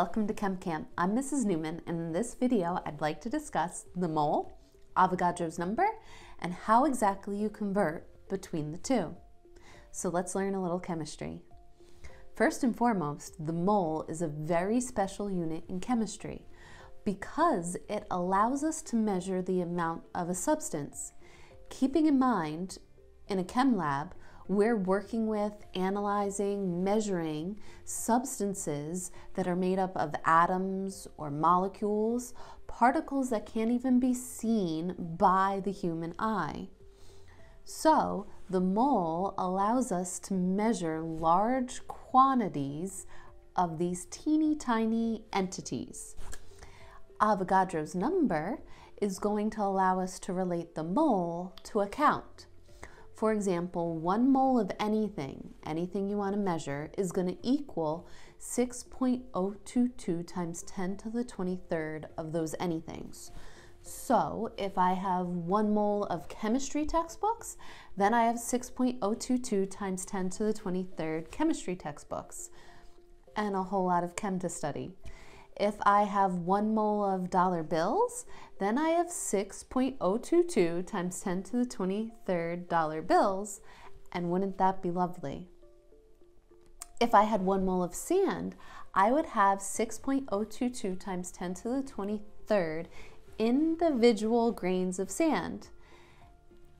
welcome to Chem Camp. I'm Mrs. Newman, and in this video, I'd like to discuss the mole, Avogadro's number, and how exactly you convert between the two. So let's learn a little chemistry. First and foremost, the mole is a very special unit in chemistry because it allows us to measure the amount of a substance. Keeping in mind, in a chem lab, we're working with, analyzing, measuring substances that are made up of atoms or molecules, particles that can't even be seen by the human eye. So, the mole allows us to measure large quantities of these teeny tiny entities. Avogadro's number is going to allow us to relate the mole to a count. For example, one mole of anything, anything you want to measure, is going to equal 6.022 times 10 to the 23rd of those anythings. So if I have one mole of chemistry textbooks, then I have 6.022 times 10 to the 23rd chemistry textbooks and a whole lot of chem to study. If I have one mole of dollar bills, then I have 6.022 times 10 to the 23rd dollar bills, and wouldn't that be lovely? If I had one mole of sand, I would have 6.022 times 10 to the 23rd individual grains of sand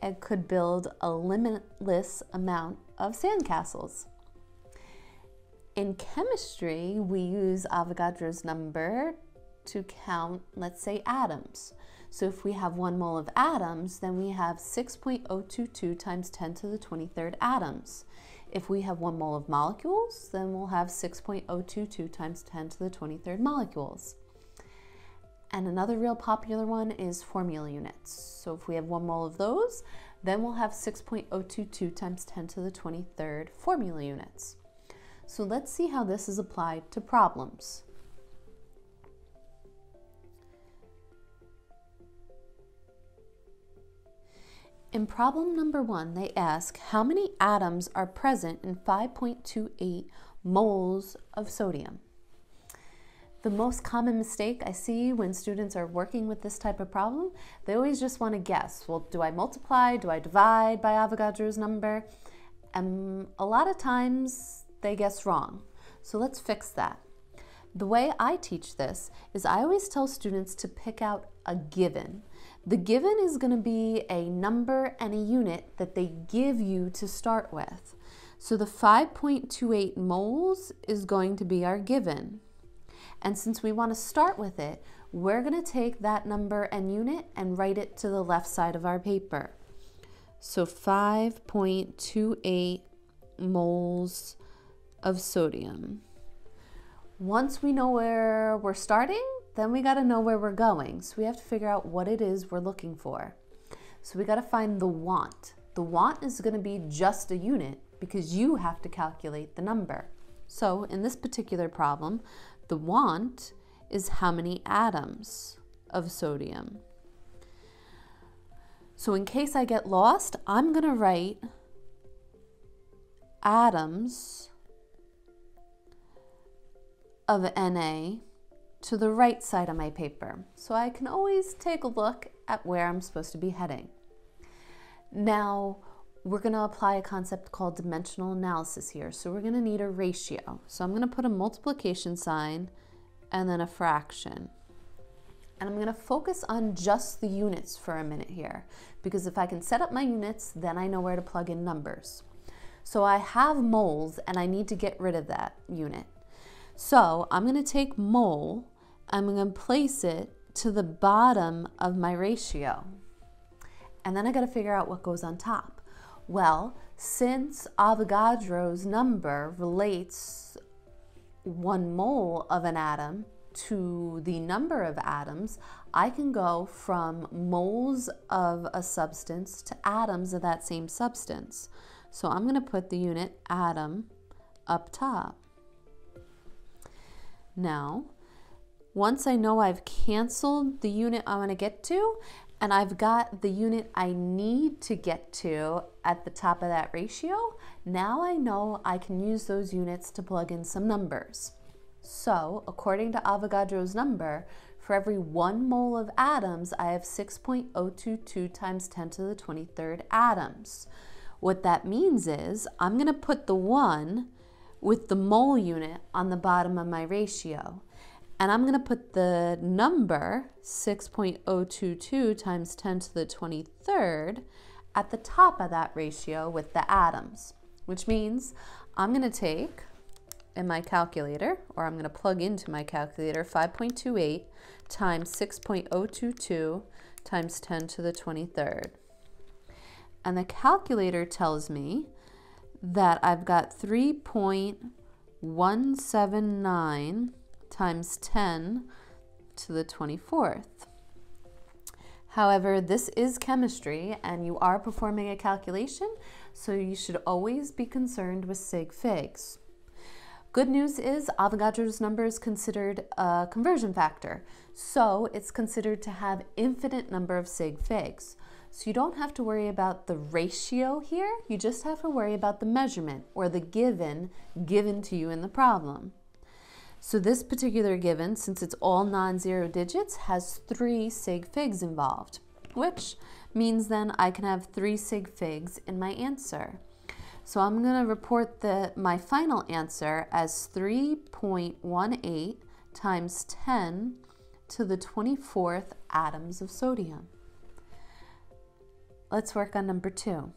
and could build a limitless amount of sandcastles. In chemistry, we use Avogadro's number to count, let's say, atoms. So if we have one mole of atoms, then we have 6.022 times 10 to the 23rd atoms. If we have one mole of molecules, then we'll have 6.022 times 10 to the 23rd molecules. And another real popular one is formula units. So if we have one mole of those, then we'll have 6.022 times 10 to the 23rd formula units. So let's see how this is applied to problems. In problem number one, they ask how many atoms are present in 5.28 moles of sodium. The most common mistake I see when students are working with this type of problem, they always just want to guess. Well, do I multiply? Do I divide by Avogadro's number? And a lot of times they guess wrong. So let's fix that. The way I teach this is I always tell students to pick out a given. The given is going to be a number and a unit that they give you to start with. So the 5.28 moles is going to be our given. And since we want to start with it, we're going to take that number and unit and write it to the left side of our paper. So 5.28 moles of sodium. Once we know where we're starting, then we got to know where we're going. So we have to figure out what it is we're looking for. So we got to find the want. The want is going to be just a unit because you have to calculate the number. So in this particular problem, the want is how many atoms of sodium. So in case I get lost, I'm going to write atoms of Na to the right side of my paper so I can always take a look at where I'm supposed to be heading. Now, we're going to apply a concept called dimensional analysis here. So we're going to need a ratio. So I'm going to put a multiplication sign and then a fraction. And I'm going to focus on just the units for a minute here because if I can set up my units, then I know where to plug in numbers. So I have moles and I need to get rid of that unit. So I'm going to take mole, I'm going to place it to the bottom of my ratio. And then I got to figure out what goes on top. Well, since Avogadro's number relates one mole of an atom to the number of atoms, I can go from moles of a substance to atoms of that same substance. So I'm going to put the unit atom up top. Now, once I know I've canceled the unit I want to get to, and I've got the unit I need to get to at the top of that ratio, now I know I can use those units to plug in some numbers. So, according to Avogadro's number, for every one mole of atoms, I have 6.022 times 10 to the 23rd atoms. What that means is I'm going to put the 1 with the mole unit on the bottom of my ratio. And I'm going to put the number 6.022 times 10 to the 23rd at the top of that ratio with the atoms, which means I'm going to take in my calculator, or I'm going to plug into my calculator 5.28 times 6.022 times 10 to the 23rd. And the calculator tells me that I've got 3.179 times 10 to the 24th. However, this is chemistry and you are performing a calculation, so you should always be concerned with sig figs. Good news is Avogadro's number is considered a conversion factor, so it's considered to have infinite number of sig figs. So you don't have to worry about the ratio here, you just have to worry about the measurement or the given given to you in the problem. So this particular given, since it's all non-zero digits, has three sig figs involved, which means then I can have three sig figs in my answer. So I'm going to report the, my final answer as 3.18 times 10 to the 24th atoms of sodium. Let's work on number two.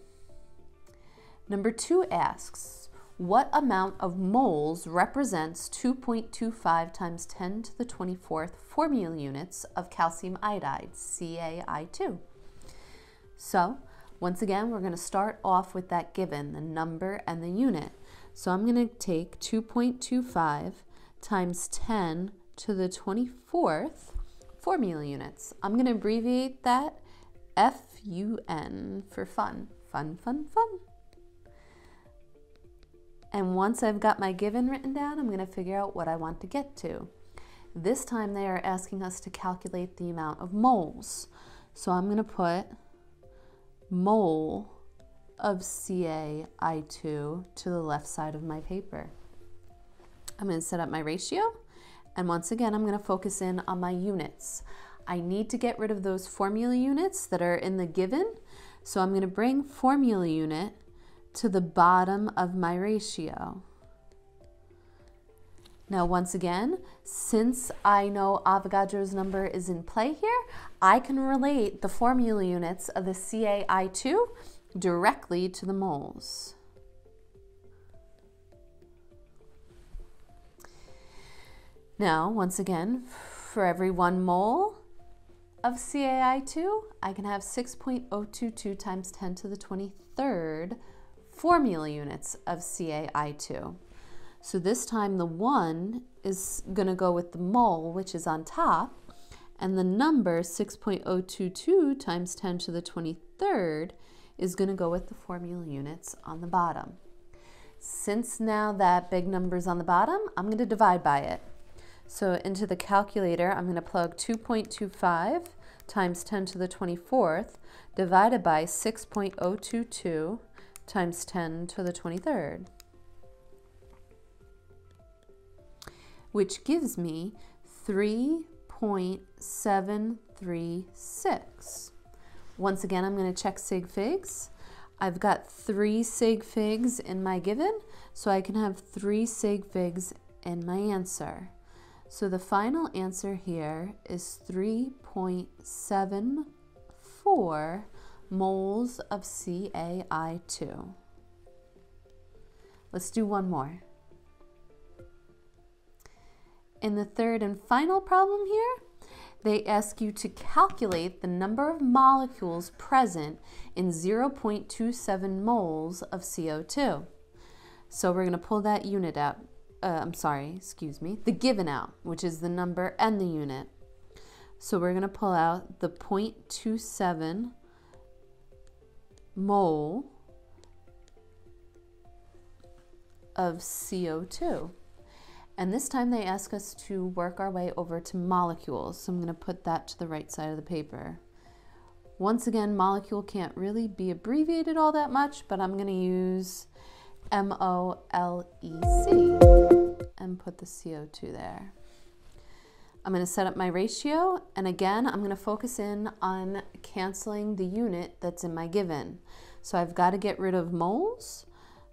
Number two asks, what amount of moles represents 2.25 times 10 to the 24th formula units of calcium iodide, CaI2? So once again, we're going to start off with that given, the number and the unit. So I'm going to take 2.25 times 10 to the 24th formula units. I'm going to abbreviate that F-U-N for fun. Fun, fun, fun. And once I've got my given written down, I'm going to figure out what I want to get to. This time they are asking us to calculate the amount of moles. So I'm going to put mole of CaI2 to the left side of my paper. I'm going to set up my ratio and once again I'm going to focus in on my units. I need to get rid of those formula units that are in the given so I'm going to bring formula unit to the bottom of my ratio. Now, once again, since I know Avogadro's number is in play here, I can relate the formula units of the CaI2 directly to the moles. Now, once again, for every one mole of CaI2, I can have 6.022 times 10 to the 23rd formula units of CaI2. So this time the 1 is going to go with the mole, which is on top, and the number 6.022 times 10 to the 23rd is going to go with the formula units on the bottom. Since now that big number is on the bottom, I'm going to divide by it. So into the calculator, I'm going to plug 2.25 times 10 to the 24th divided by 6.022 times 10 to the 23rd. which gives me 3.736. Once again, I'm going to check sig figs. I've got three sig figs in my given, so I can have three sig figs in my answer. So the final answer here is 3.74 moles of CaI2. Let's do one more. In the third and final problem here, they ask you to calculate the number of molecules present in 0.27 moles of CO2. So we're going to pull that unit out. Uh, I'm sorry, excuse me, the given out, which is the number and the unit. So we're going to pull out the 0.27 mole of CO2. And this time they ask us to work our way over to molecules. So I'm going to put that to the right side of the paper. Once again, molecule can't really be abbreviated all that much, but I'm going to use M-O-L-E-C. And put the CO2 there. I'm going to set up my ratio and again I'm going to focus in on canceling the unit that's in my given. So I've got to get rid of moles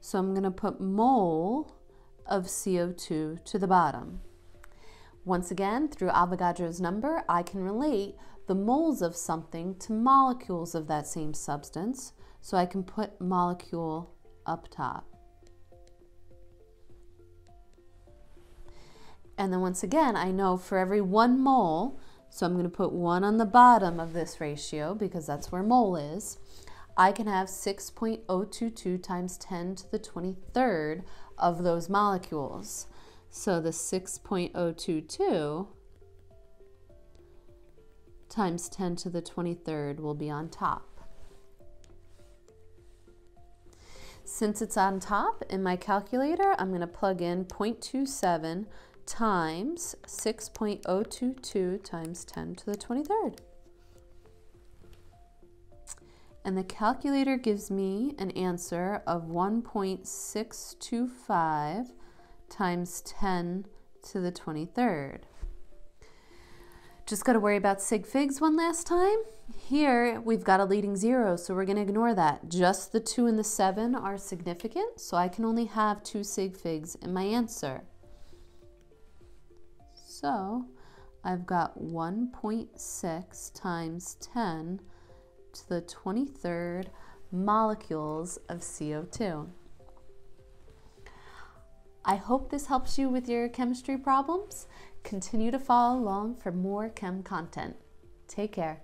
so I'm going to put mole of CO2 to the bottom. Once again, through Avogadro's number, I can relate the moles of something to molecules of that same substance, so I can put molecule up top. And then once again, I know for every one mole, so I'm going to put one on the bottom of this ratio because that's where mole is, I can have 6.022 times 10 to the 23rd of those molecules. So the 6.022 times 10 to the 23rd will be on top. Since it's on top in my calculator, I'm going to plug in 0.27 times 6.022 times 10 to the 23rd. And the calculator gives me an answer of 1.625 times 10 to the 23rd. Just got to worry about sig figs one last time. Here we've got a leading zero, so we're going to ignore that. Just the 2 and the 7 are significant, so I can only have two sig figs in my answer. So I've got 1.6 times 10 to the 23rd molecules of CO2. I hope this helps you with your chemistry problems. Continue to follow along for more chem content. Take care.